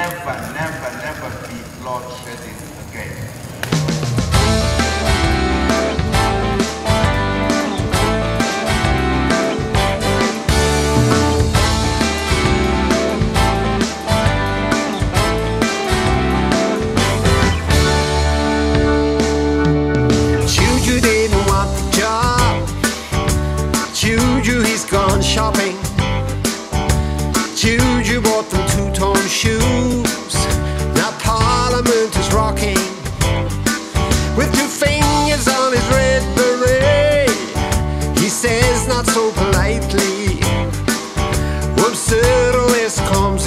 never, never, never be bloodshedding again. He's gone shopping.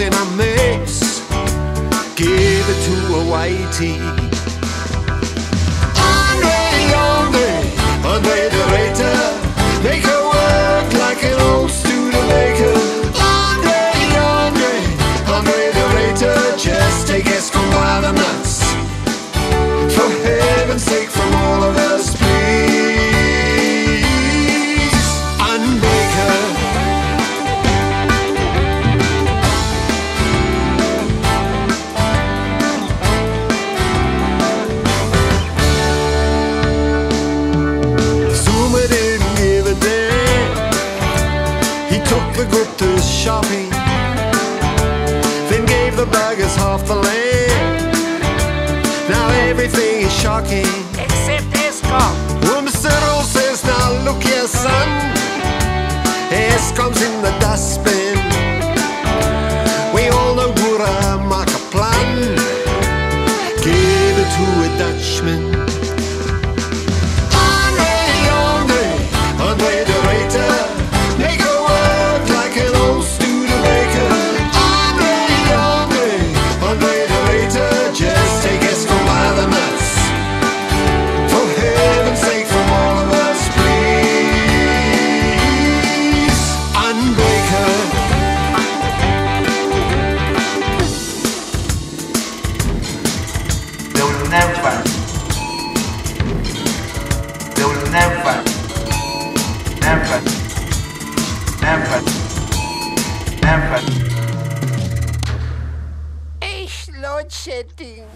In a mix. Give it to a whitey. Then gave the beggars half the land. Now everything is shocking. Except Eskom. Mr. Earl says, now look here, son. comes in the dustbin. We all know Boera maak a plan. Give it to a Dutchman. Load shedding.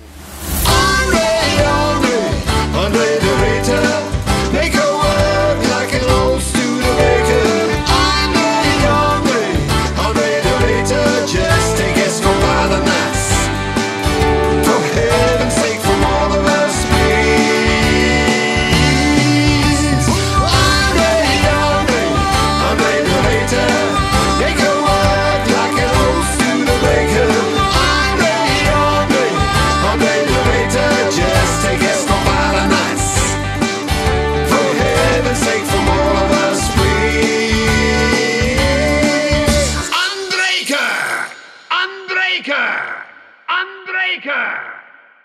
Unbreaker!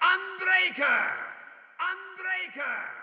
Unbreaker! Unbreaker!